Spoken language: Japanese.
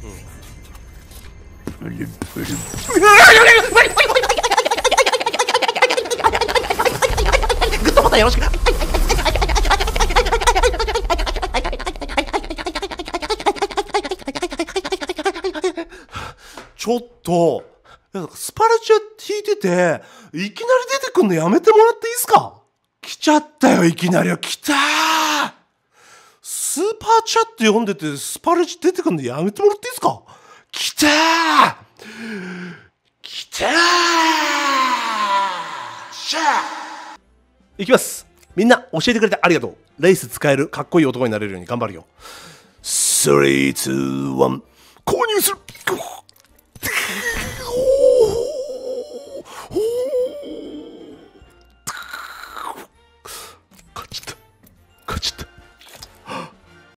グッドボタンよろしくちょっとスパルチャ弾いてていきなり出てくんのやめてもらっていいですか？来ちゃったよいきなり。来たパーチャット読んでてスパルチ出てくんのやめてもらっていいですか？来たー！来たー！しゃー！いきます。みんな教えてくれてありがとう。レース使えるかっこいい男になれるように頑張るよ。3、2、1